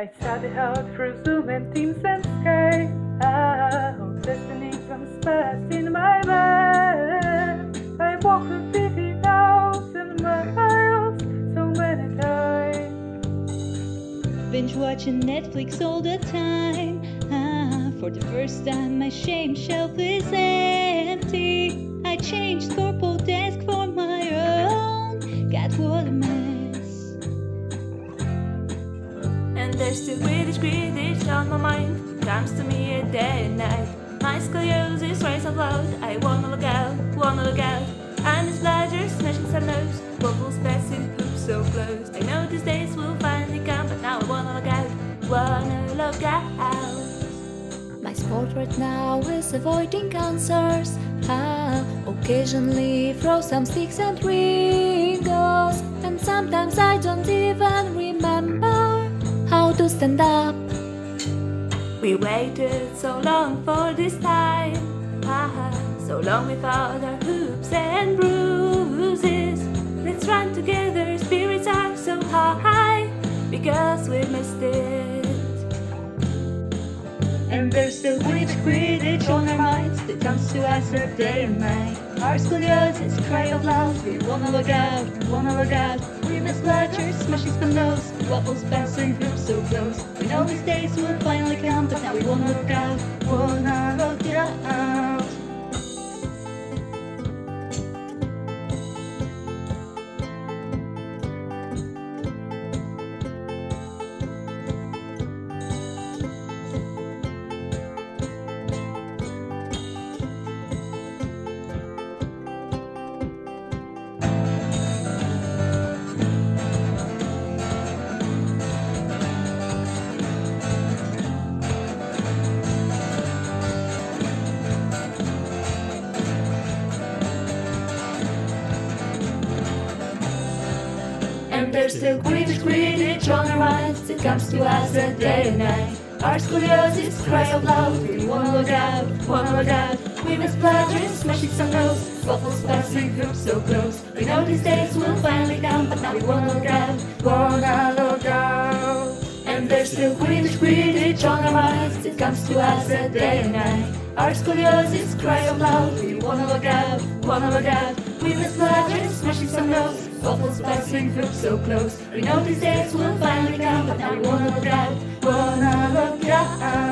I study out through Zoom and Teams and Skype. I hope destiny comes fast in my bed. I walk a city miles so many times. Binge watching Netflix all the time. Ah, for the first time, my shame shelf is empty. I changed purple desk for my own. God, what mess. The Quidditch Quidditch on my mind. Comes to me a day and night. My scoliosis rise up loud. I wanna log out, wanna log out. And his bladder smashing some nose. Bubbles passing poop so close. I know these days will finally come, but now I wanna log out, wanna log out. My sport right now is avoiding cancers. Ah, occasionally throw some sticks and wrinkles. Stand up. We waited so long for this time. Ah, so long without our hoops and bruises. Let's run together, spirits are so high because we missed it. And there's the Quidditch, Quidditch on our minds that comes to us every day and night. Our scoliosis cry out loud, we wanna log out, we wanna log out. We miss bludgers, smashing the nose, quaffles bouncing hoops so close. We know these days will finally come, but now we wanna log out, wanna log out. And there's still Quidditch, Quidditch on our minds. It comes to us a day and night. Our scoliosis cry out loud. We wanna log out, wanna log out. We miss pleasures, smashing some nose. Quaffles passing hoops so close. We know these days will finally come, but now we wanna log out, wanna log out. And there's still Quidditch, Quidditch on our minds. It comes to us a day and night. Our scoliosis cry out loud. We wanna log out, wanna log out. We miss pleasures, smashing some nose. Quaffles passing hoops so close. We know these days will finally come, but now we wanna log out, wanna log out.